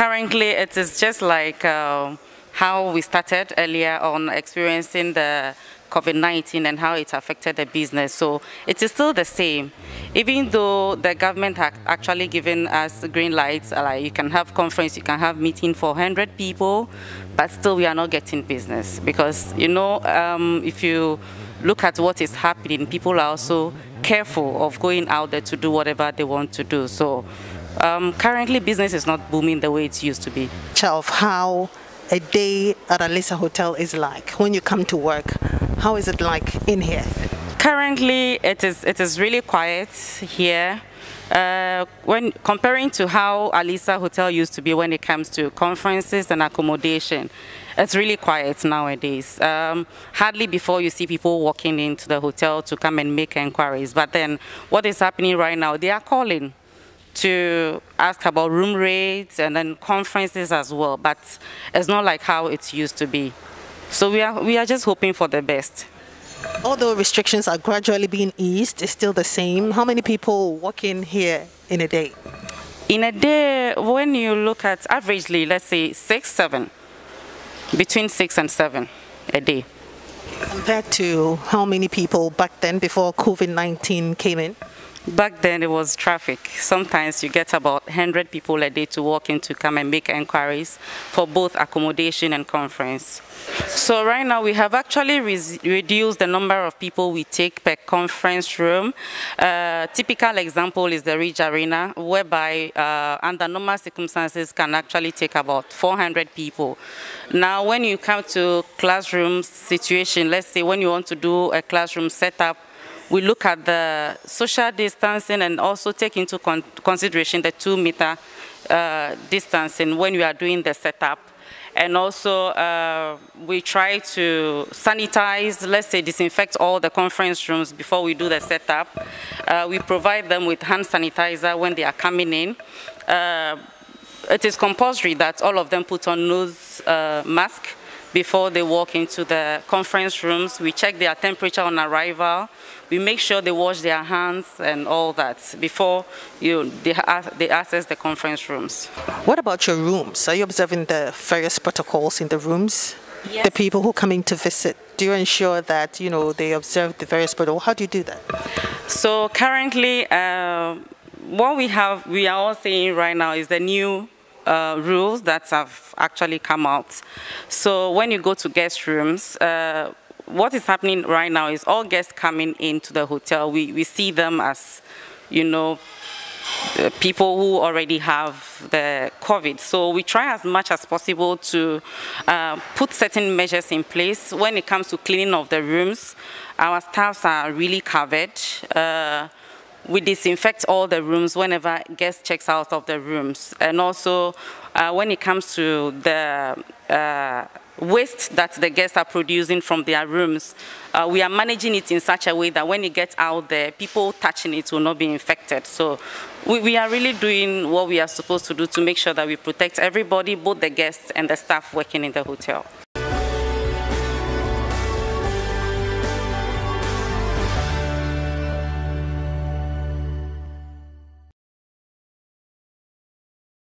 currently, it is just like uh, how we started earlier on experiencing the COVID-19 and how it affected the business. So it is still the same. Even though the government has actually given us green lights, uh, like you can have conference, you can have meeting for 100 people, but still we are not getting business because, you know, um, if you look at what is happening, people are also careful of going out there to do whatever they want to do. So um, currently business is not booming the way it used to be. Of how a day at Alisa Hotel is like when you come to work. How is it like in here? Currently, it is it is really quiet here. Uh, when comparing to how Alisa Hotel used to be when it comes to conferences and accommodation, it's really quiet nowadays. Um, hardly before you see people walking into the hotel to come and make inquiries. But then what is happening right now, they are calling to ask about room rates and then conferences as well. But it's not like how it used to be. So we are, we are just hoping for the best. Although restrictions are gradually being eased, it's still the same. How many people walk in here in a day? In a day, when you look at averagely, let's say six, seven, between six and seven a day. Compared to how many people back then before COVID-19 came in? Back then it was traffic. Sometimes you get about 100 people a day to walk in to come and make inquiries for both accommodation and conference. So right now we have actually re reduced the number of people we take per conference room. Uh, typical example is the Ridge Arena, whereby uh, under normal circumstances can actually take about 400 people. Now when you come to classroom situation, let's say when you want to do a classroom setup we look at the social distancing and also take into con consideration the two meter uh, distancing when we are doing the setup. And also uh, we try to sanitize, let's say disinfect all the conference rooms before we do the setup. Uh, we provide them with hand sanitizer when they are coming in. Uh, it is compulsory that all of them put on nose uh, mask before they walk into the conference rooms. We check their temperature on arrival. We make sure they wash their hands and all that before you, they, they access the conference rooms. What about your rooms? Are you observing the various protocols in the rooms? Yes. The people who come in to visit, do you ensure that you know they observe the various protocols? How do you do that? So currently, uh, what we have, we are all seeing right now is the new uh, rules that have actually come out. So when you go to guest rooms, uh, what is happening right now is all guests coming into the hotel, we, we see them as, you know, people who already have the COVID. So we try as much as possible to uh, put certain measures in place. When it comes to cleaning of the rooms, our staffs are really covered. Uh, we disinfect all the rooms whenever guest checks out of the rooms. And also, uh, when it comes to the uh, waste that the guests are producing from their rooms, uh, we are managing it in such a way that when it gets out there, people touching it will not be infected. So we, we, are really doing what we are supposed to do to make sure that we protect everybody, both the guests and the staff working in the hotel.